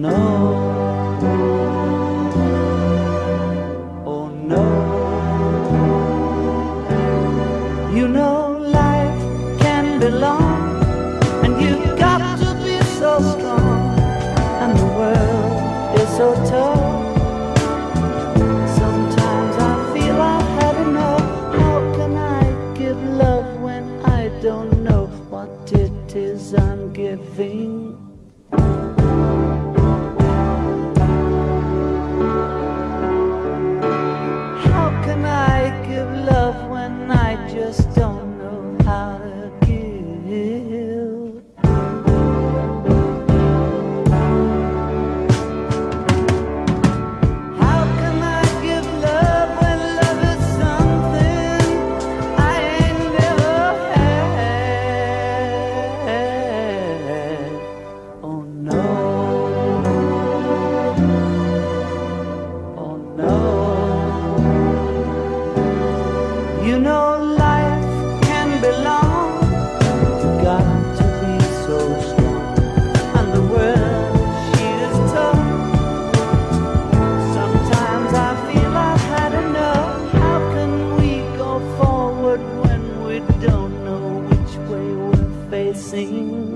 no. Oh, no. You know life can be long don't know what it is I'm giving You know life can be long. You got to be so strong. And the world she is tough. Sometimes I feel I've had enough. How can we go forward when we don't know which way we're facing?